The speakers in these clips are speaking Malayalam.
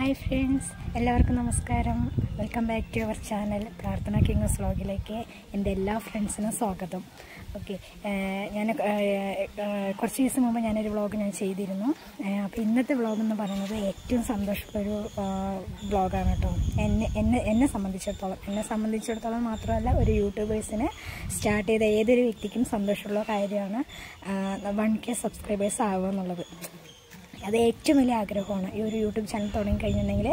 ഹായ് ഫ്രണ്ട്സ് എല്ലാവർക്കും നമസ്കാരം. Welcome back to our channel Prarthana kings വ്ലോഗിലേക്ക് എന്റെ എല്ലാ ഫ്രണ്ട്സിനും സ്വാഗതം. ഓക്കെ ഞാൻ കുറച്ച് ദിവസം മുമ്പ് ഞാനൊരു വ്ളോഗ് ഞാൻ ചെയ്തിരുന്നു. അപ്പോൾ ഇന്നത്തെ വ്ളോഗ് എന്ന് പറയുന്നത് ഏറ്റവും സന്തോഷമുള്ളൊരു വ്ളോഗാണ് കേട്ടോ. എന്നെ എന്നെ എന്നെ സംബന്ധിച്ചിടത്തോളം എന്നെ സംബന്ധിച്ചിടത്തോളം മാത്രമല്ല ഒരു യൂട്യൂബേഴ്സിനെ സ്റ്റാർട്ട് ചെയ്ത ഏതൊരു വ്യക്തിക്കും സന്തോഷമുള്ള കാര്യമാണ് വൺ കെ സബ്സ്ക്രൈബേഴ്സ് ആവുക എന്നുള്ളത്. അത് ഏറ്റവും വലിയ ആഗ്രഹമാണ്. ഈ ഒരു യൂട്യൂബ് ചാനൽ തുടങ്ങിക്കഴിഞ്ഞിട്ടുണ്ടെങ്കിൽ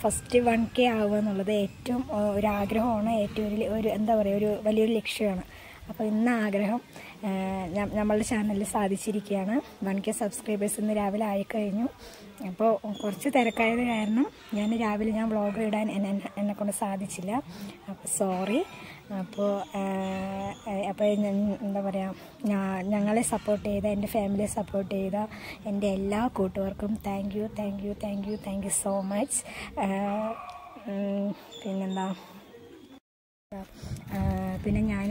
ഫസ്റ്റ് വൺ കെ ആവുക എന്നുള്ളത് ഏറ്റവും ഒരു ആഗ്രഹമാണ്. ഏറ്റവും ഒരു എന്താ പറയുക ഒരു വലിയൊരു ലക്ഷ്യമാണ്. അപ്പോൾ ഇന്ന് ആഗ്രഹം നമ്മളുടെ ചാനലിൽ സാധിച്ചിരിക്കുകയാണ്. വൺ കെ സബ്സ്ക്രൈബേഴ്സ് ഇന്ന് രാവിലെ ആയിക്കഴിഞ്ഞു. അപ്പോൾ കുറച്ച് തിരക്കായത് കാരണം ഞാൻ രാവിലെ ഞാൻ വ്ളോഗ് ഇടാൻ എന്നെ കൊണ്ട് സാധിച്ചില്ല. അപ്പോൾ സോറി. അപ്പോൾ അപ്പോൾ എന്താ പറയുക ഞങ്ങളെ സപ്പോർട്ട് ചെയ്ത എന്റെ ഫാമിലിയെ സപ്പോർട്ട് ചെയ്ത എന്റെ എല്ലാ കൂട്ടുകാർക്കും thank you thank you thank you thank you so much പിന്നെന്താ? പിന്നെ ഞാൻ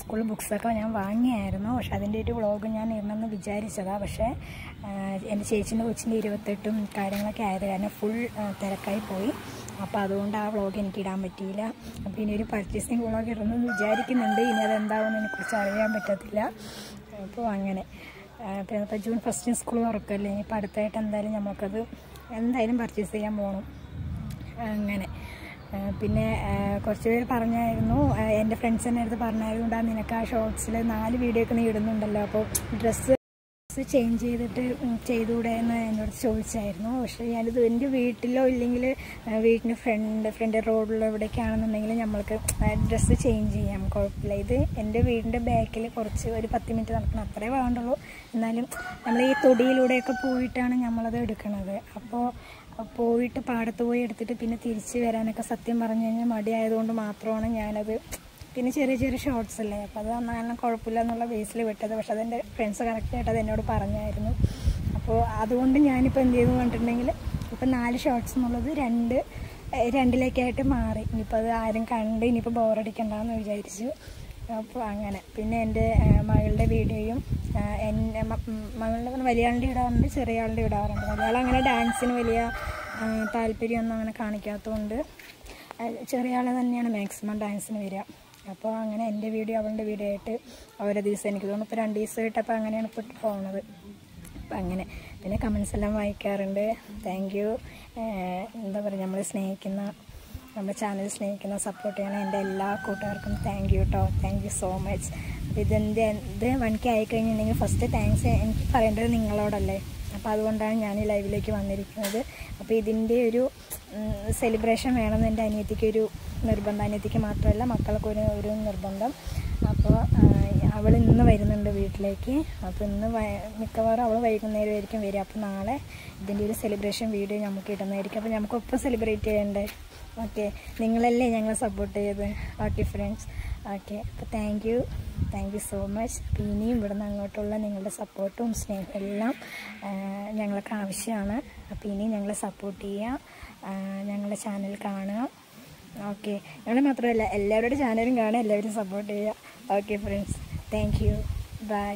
സ്കൂളിൽ ബുക്സൊക്കെ ഞാൻ വാങ്ങിയായിരുന്നു. പക്ഷെ അതിന്റെ ഒരു വ്ളോഗ് ഞാൻ ഇടണമെന്ന് വിചാരിച്ചതാണ് പക്ഷേ എന്റെ ചേച്ചീന്റെ കൊച്ചിന്റെ ഇരുപത്തെട്ടും കാര്യങ്ങളൊക്കെ ആയത് കാരണം ഫുൾ തിരക്കായി പോയി. അപ്പോൾ അതുകൊണ്ട് ആ വ്ളോഗ് എനിക്ക് ഇടാൻ പറ്റിയില്ല. അപ്പോൾ ഇനി ഒരു പർച്ചേസിങ് വ്ളോഗ് ഇടണമെന്ന് വിചാരിക്കുന്നുണ്ട്. ഇനി അതെന്താവുമെന്ന് എനിക്കുറിച്ച് അറിയാൻ പറ്റത്തില്ല. അപ്പോൾ അങ്ങനെ. പിന്നെ ഇപ്പോൾ ജൂൺ ഫസ്റ്റിന് സ്കൂൾ തുറക്കല്ലേ? ഇനിയിപ്പോൾ അടുത്തായിട്ട് എന്തായാലും നമുക്കത് എന്തായാലും പർച്ചേസ് ചെയ്യാൻ പോകണം അങ്ങനെ. പിന്നെ കുറച്ച് പേര് പറഞ്ഞായിരുന്നു. എന്റെ ഫ്രണ്ട്സ് എന്റെ അടുത്ത് പറഞ്ഞായിരുന്നു നിനക്ക് ആ ഷോർട്സിൽ നാല് വീഡിയോ ഒക്കെ നീ ഇടുന്നുണ്ടല്ലോ. അപ്പോൾ ഡ്രസ്സ് ചേഞ്ച് ചെയ്തിട്ട് ചെയ്തുകൂടെ എന്ന് എന്നോട് ചോദിച്ചായിരുന്നു. പക്ഷേ ഞാനിത് എന്റെ വീട്ടിലോ ഇല്ലെങ്കിൽ വീട്ടിന്റെ ഫ്രണ്ട് ഫ്രണ്ട് റോഡിലോ എവിടേക്കാണെന്നുണ്ടെങ്കിൽ നമ്മൾക്ക് ഡ്രസ്സ് ചേഞ്ച് ചെയ്യാം. കുഴപ്പമില്ല. ഇത് എന്റെ വീടിന്റെ ബാക്കിൽ കുറച്ച് ഒരു പത്ത് മിനിറ്റ് നടക്കണം. അത്രേ വേണ്ടുള്ളൂ. എന്നാലും നമ്മൾ ഈ തൊടിയിലൂടെയൊക്കെ പോയിട്ടാണ് നമ്മളത് എടുക്കുന്നത് അപ്പോൾ പോയിട്ട് പാടത്ത് പോയി എടുത്തിട്ട് പിന്നെ തിരിച്ച് വരാനൊക്കെ സത്യം പറഞ്ഞു കഴിഞ്ഞാൽ മടിയായതുകൊണ്ട് മാത്രമാണ് ഞാനത് പിന്നെ ചെറിയ ചെറിയ ഷോർട്സ് അല്ലേ? അപ്പോൾ അത് കാരണം കുഴപ്പമില്ല എന്നുള്ള ബേസിൽ വിട്ടത്. പക്ഷെ അതെന്റെ ഫ്രണ്ട്സ് കറക്റ്റായിട്ട് അത് എന്നോട് പറഞ്ഞായിരുന്നു. അപ്പോൾ അതുകൊണ്ട് ഞാനിപ്പോൾ എന്ത് ചെയ്തു കണ്ടിട്ടുണ്ടെങ്കിൽ ഇപ്പം നാല് ഷോർട്സ് എന്നുള്ളത് രണ്ട് രണ്ടിലേക്കായിട്ട് മാറി. ഇനിയിപ്പോൾ അത് ആരും കണ്ട് ഇനിയിപ്പോൾ ബോറടിക്കണ്ടെന്ന് വിചാരിച്ചു. അപ്പോൾ അങ്ങനെ. പിന്നെ എന്റെ മകളുടെ വീഡിയോയും ഉം മകളുടെ വലിയ ആളുടെ ഇടാറുണ്ട് ചെറിയ ആളുടെ ഇടാറുണ്ട്. ആൾ അങ്ങനെ ഡാൻസിന് വലിയ താല്പര്യമൊന്നും അങ്ങനെ കാണിക്കാത്തതുകൊണ്ട് ചെറിയ ആളെ തന്നെയാണ് മാക്സിമം ഡാൻസിന് വരിക. അപ്പോൾ അങ്ങനെ എന്റെ വീഡിയോ അവളുടെ വീഡിയോ ആയിട്ട് ഓരോ ദിവസം എനിക്ക് തോന്നുന്നു ഇപ്പോൾ രണ്ട് ദിവസം അപ്പോൾ അങ്ങനെയാണ് ഇപ്പോൾ പോകുന്നത് അപ്പം അങ്ങനെ പിന്നെ കമൻസ് എല്ലാം വായിക്കാറുണ്ട്. താങ്ക് യു എന്താ പറയുക നമ്മൾ സ്നേഹിക്കുന്ന നമ്മുടെ ചാനൽ സ്നേഹിക്കുന്ന സപ്പോർട്ട് ചെയ്യണ എന്റെ എല്ലാ കൂട്ടുകാർക്കും താങ്ക് യു കേട്ടോ താങ്ക് യു സോ മച്ച് അപ്പോൾ ഇതെന്ത് എന്ത് വൺ കെ ആയിക്കഴിഞ്ഞിട്ടുണ്ടെങ്കിൽ ഫസ്റ്റ് താങ്ക്സ് എനിക്ക് പറയേണ്ടത് നിങ്ങളോടല്ലേ? അപ്പോൾ അതുകൊണ്ടാണ് ഞാൻ ഈ ലൈവിലേക്ക് വന്നിരിക്കുന്നത്. അപ്പോൾ ഇതിന്റെ ഒരു സെലിബ്രേഷൻ വേണമെന്ന് എന്റെ അനിയത്തിക്ക് ഒരു നിർബന്ധം. അനിയത്തിക്ക് മാത്രമല്ല മക്കൾക്ക് ഒരു ഒരു നിർബന്ധം. അപ്പോൾ അവൾ ഇന്ന് വരുന്നുണ്ട് വീട്ടിലേക്ക്. അപ്പോൾ ഇന്ന് മിക്കവാറും അവൾ വൈകുന്നേരമായിരിക്കും വരിക. അപ്പോൾ നാളെ ഇതിന്റെ ഒരു സെലിബ്രേഷൻ വീഡിയോ നമുക്ക് ഇടുന്നതായിരിക്കും അപ്പോൾ നമുക്ക് ഒപ്പം സെലിബ്രേറ്റ് ചെയ്യണ്ടേ? ഓക്കെ. നിങ്ങളല്ലേ ഞങ്ങളെ സപ്പോർട്ട് ചെയ്ത് ഓക്കെ ഫ്രണ്ട്സ് ഓക്കെ. അപ്പോൾ thank you thank you so much ഇനിയും ഇവിടുന്ന് അങ്ങോട്ടുള്ള നിങ്ങളുടെ സപ്പോർട്ടും സ്നേഹം എല്ലാം ഞങ്ങൾക്ക് ആവശ്യമാണ് അപ്പോൾ ഇനി ഞങ്ങളെ സപ്പോർട്ട് ചെയ്യുക ഞങ്ങളുടെ ചാനൽ കാണുക. ഓക്കെ ഞങ്ങൾ മാത്രമല്ല എല്ലാവരുടെ ചാനലും കാണുക എല്ലാവരും സപ്പോർട്ട് ചെയ്യുക. Okay friends thank you bye